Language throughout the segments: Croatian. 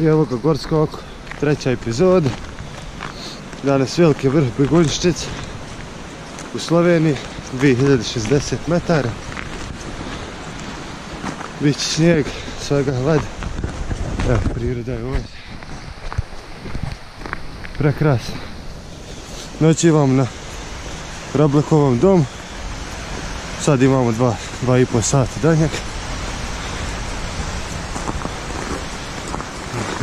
I evo ga Gorsko oko, treća epizoda. Danas veliki vrh Begunjščic u Sloveniji, 2060 metara. Biće snijeg, svega led. Evo, priroda je ovdje. Prekrasno. Noći vam na Rablekovom domu. Sad imamo dva, dva i pol sata do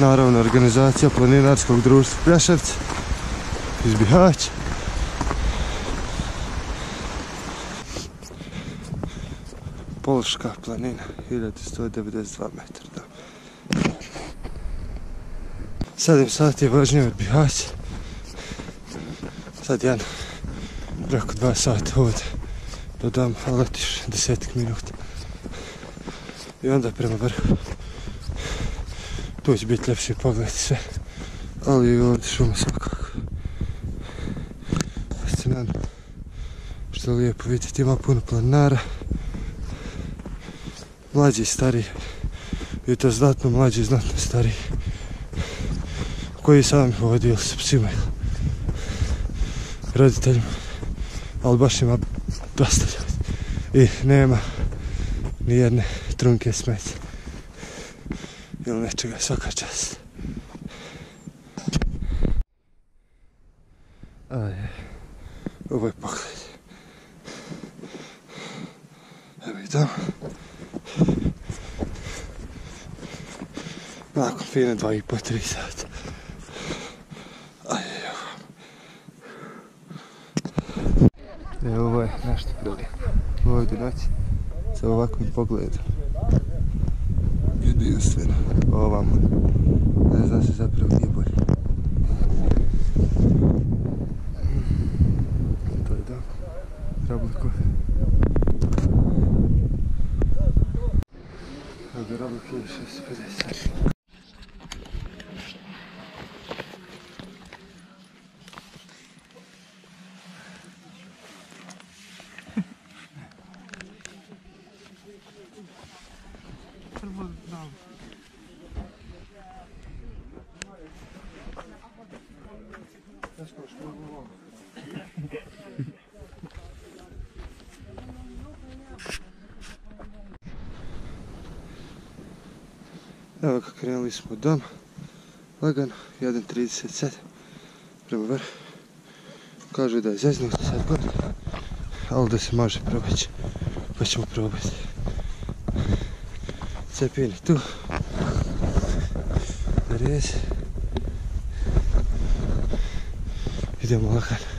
Naravno organizacija planinarskog društva Plješevci iz Bihaća. Polška planina, 1192 metra. Da. 7 sati vožnje od Bihaća. Sad jedan preko 2 sata ovdje do letiš desetak minuta. I onda prema vrhu. Tu će biti ljepši pogled sve. Ali ovdje šuma svakako. Fascinantno. Što je lijepo vidjeti, ima puno planinara. Mlađi i stariji. I to znatno mlađi i znatno stariji. Koji sami vodili sa psima roditeljima. Ali baš ima dosta ljudi. I nema ni jedne trunke smeće. Ili nečega, svaka čast. Ovo je pogled. Evo i tamo. Nakon fine dva i po, tri sata. Evo. Evo ovo je nešto prilijepo. Ovdje noći sa ovakvim pogledom. Jedinstveno. Ovamo. Ne zna se zapravo gdje je bolje. To je dom. Rabliko. Ovdje Rabliko je 650. Evo ga krenuli smo od doma. Lagano, 1.37 prema vrhu. Kažu da je zeznuto sad god, ali da se može probati. Pa ćemo probati. Cepini tu. Rez. Idemo lagano.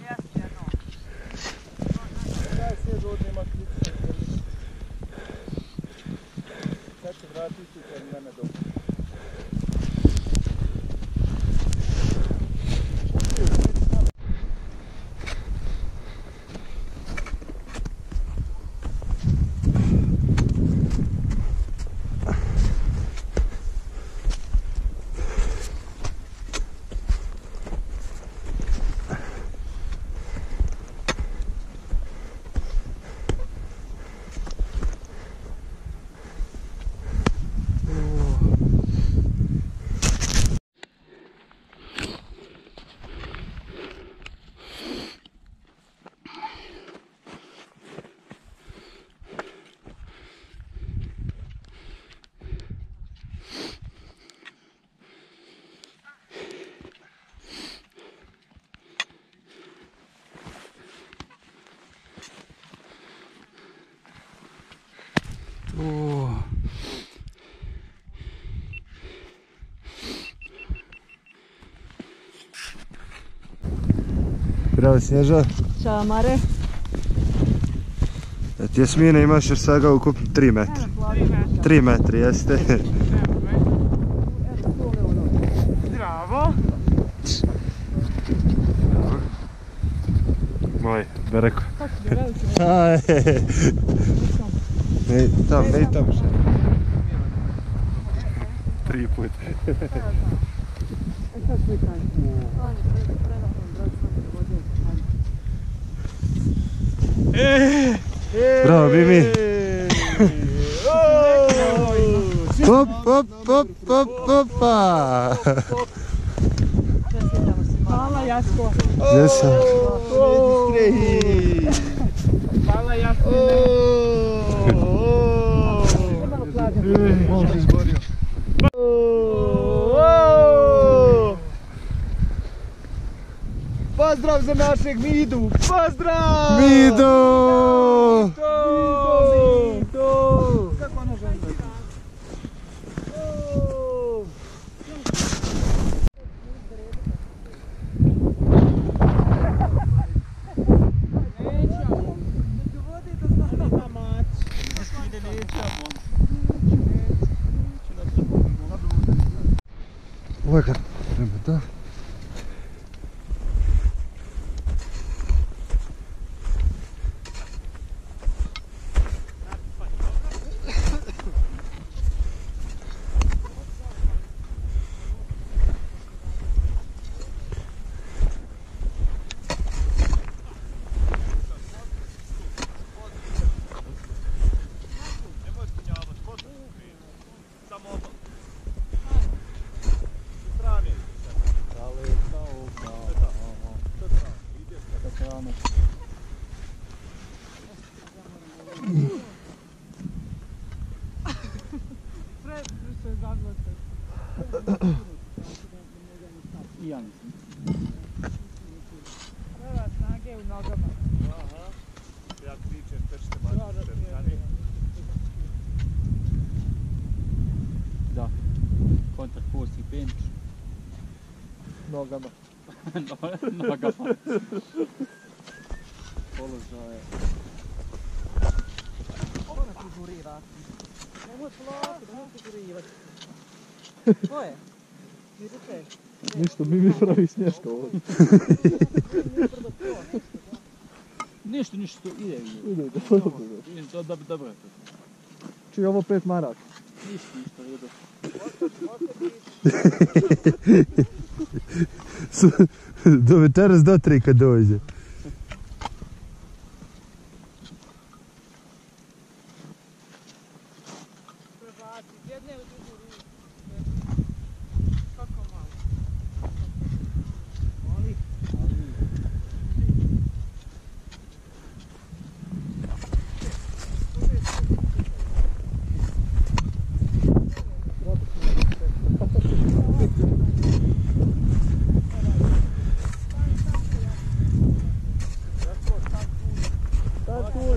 Ja. Zdravo Snježa. Ćao Mare. Et Jasmina imaš još svega ukupno 3 metra. 3 metri, jeste. Zdravo. Moj, bereko. Aj. Ne, tam, ne tam še. Tri put. Eee. Bravo Bibi. Hop hop hop hop hoppa. Fala Jasko. Jasko. Fala Jasko. Pozdrav za našeg Midu! Pozdrav! Mido! Mido! Mido! Kako ono želi? Lagan, idemo da. I ja mislim. Treba snage u nogama. Ja kričem, trčite malo. Da. Kontra kurs i bench. Nogama. Nogama. Položaje. Ona figurira. Nemoj plati, nemoj figurirati. Ko je? Vidite? Ništa, mi mi pravi snješka ovdje. Ništa, ništa, to ide. Ide, dobro. To dobro, dobro. Čuj, ovo pet marak. Ništa, ništa, ide. Do večeras do tri kad dođe. Prebaci, iz jedne u drugu ruku. Kako malo? Ali,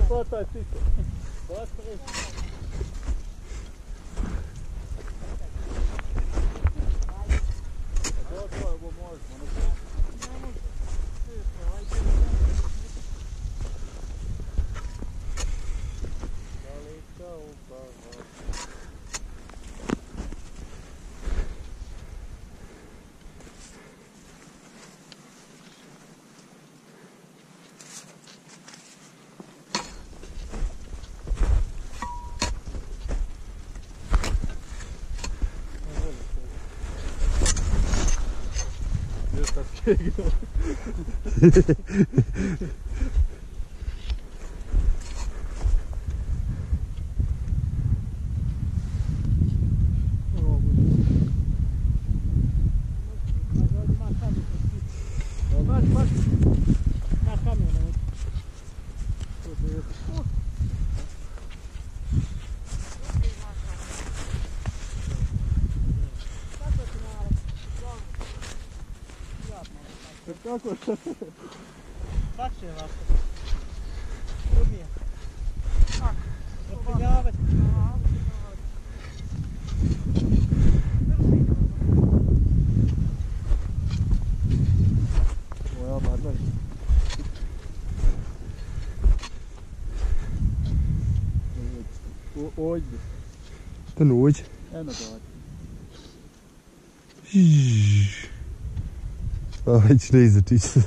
Sad tu ハハハハ。Kako? Kako će vas? Umije. Kako? Zapeljavati. Moja barba je. Hoje. Tá noite. É, não pode. Izaći će se.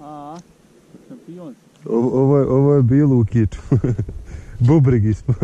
A, šampion. Ovo, ovo, je, bilo u kiču. Bubrigi smo.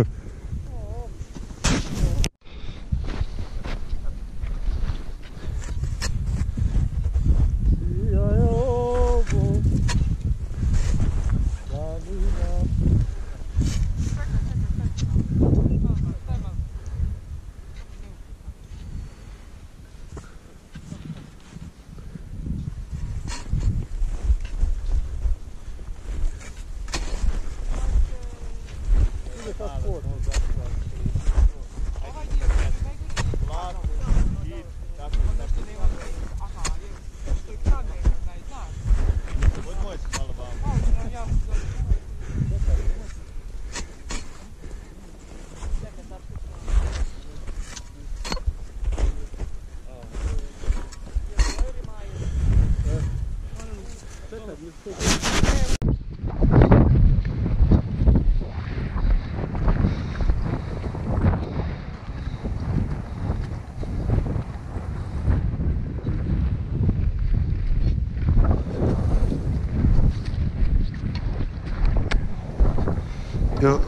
Ja.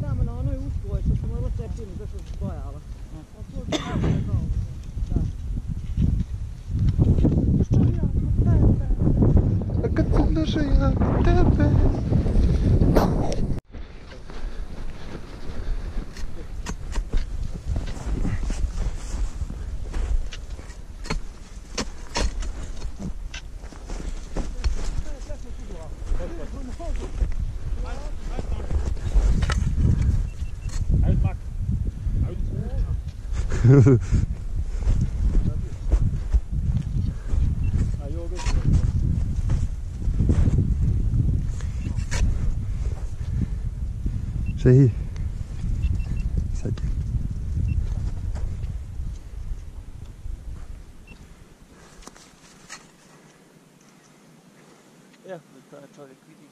Tamo na onoj uskoj što smo ovo cepili, da što stojala. A to je kao, da. Što ja kod tebe? A kad sam došao ja kod tebe? Uit mak. Uit. A jogo. Šehi. Sad je. Evo, da taj čovjek vidi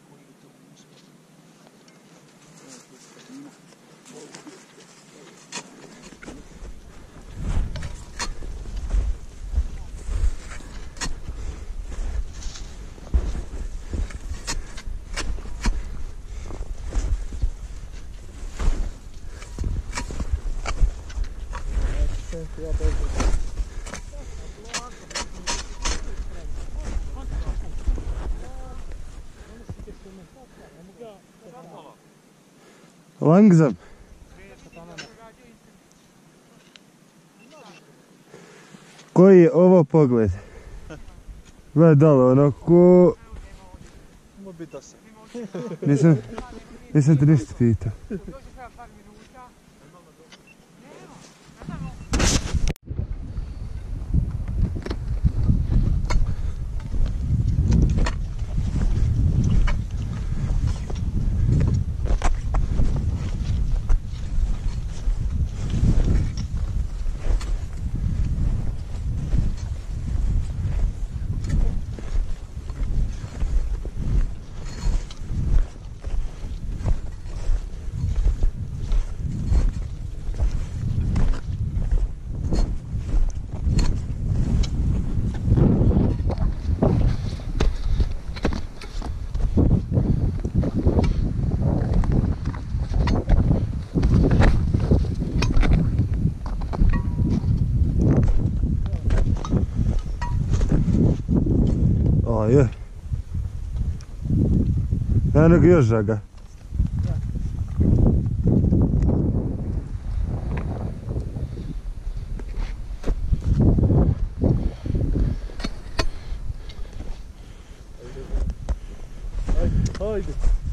Langzam. Koji je ovo pogled? Gledaj dole, ono ko... Nisam, nisam te ništa pitao. O, je. Eno ga još žaga. Hajde.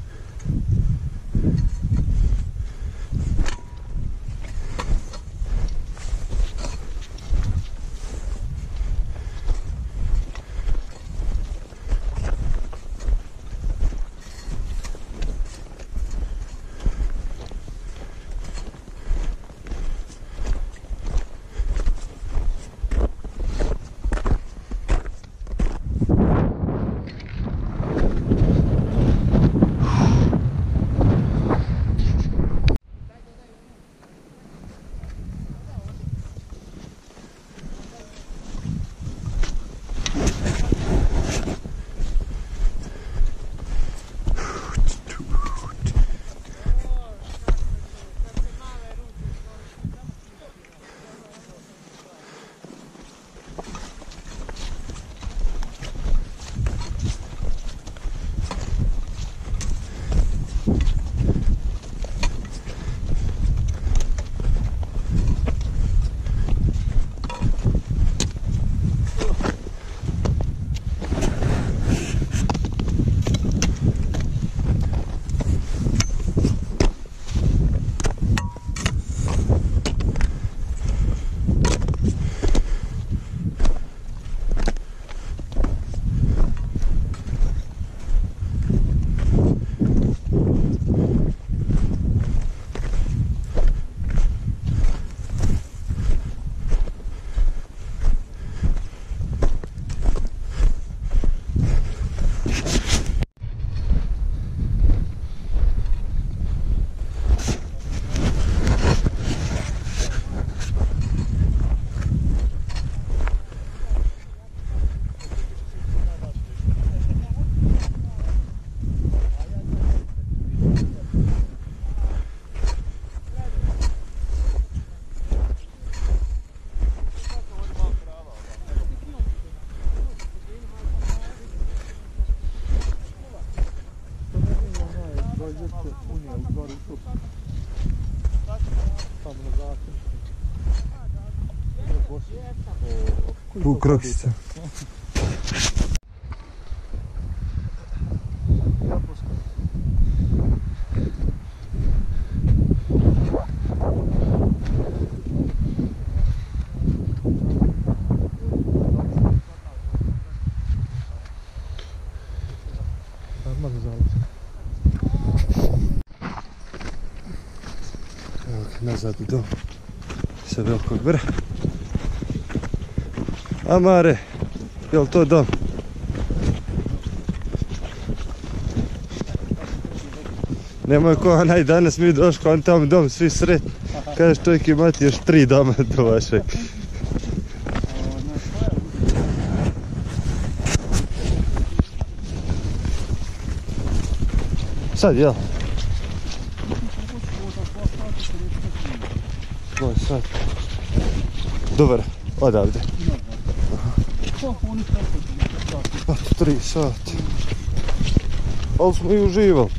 U kroksica. Normalno zalaz. Evo ga, nazad u Amare, jel to dom? Nemoj ko onaj danas mi došli, on tamo dom, svi sretni. Kažeš čovjek imati još tri doma do vašeg. Sad, jel? Tvoj sad. Dobar, odavde. Oni tako Pa, tri sati. Ali smo i uživali